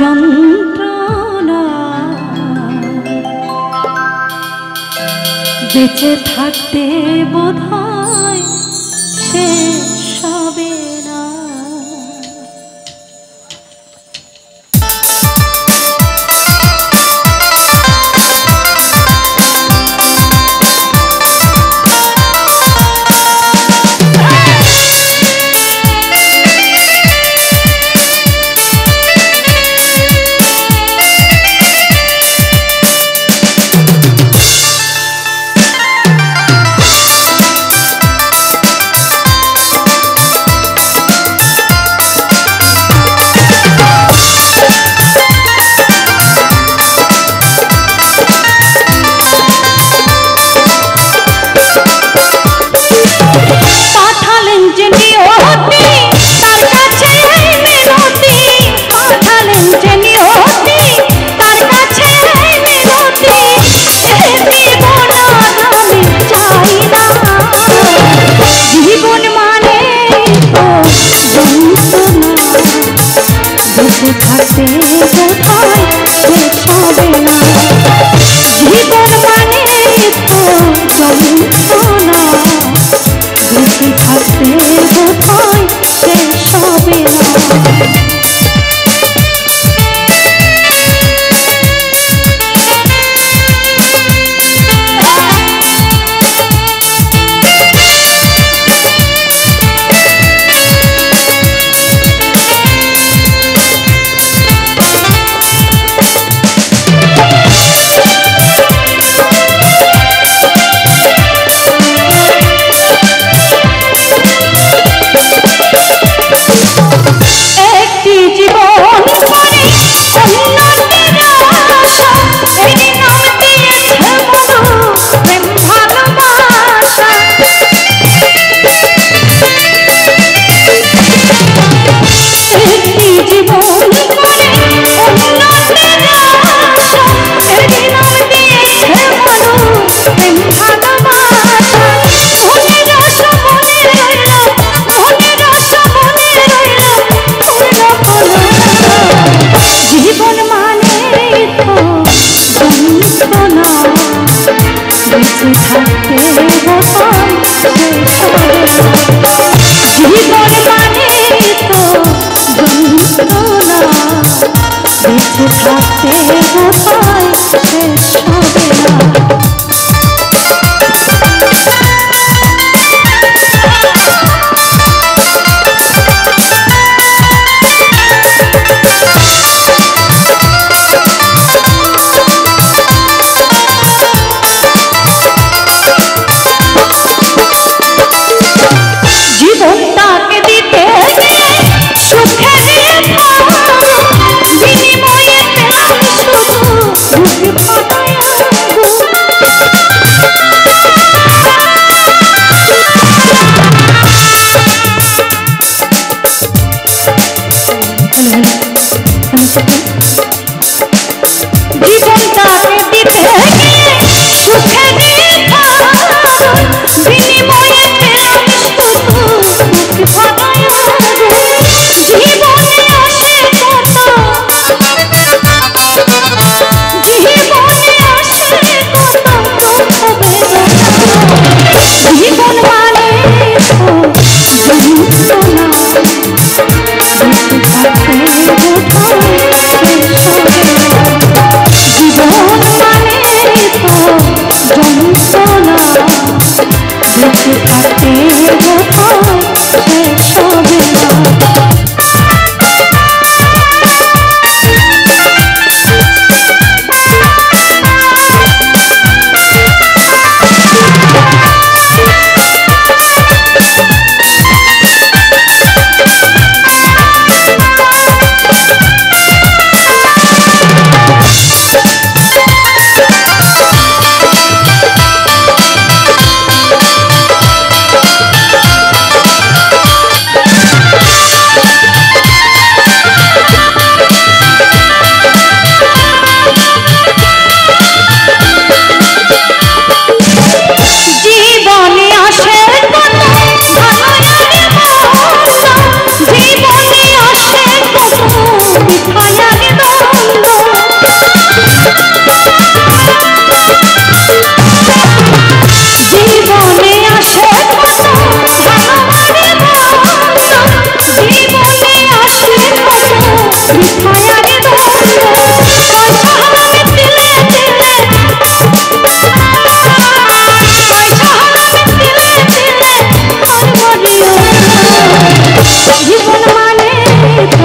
যন্ত্রণা। বেঁচে থাকতে বোধ হয় সে বসবো না বেঁচে থাকতে জীবন মানে তো বন্ধনা বেঁচে থাকতে হয়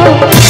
Oh!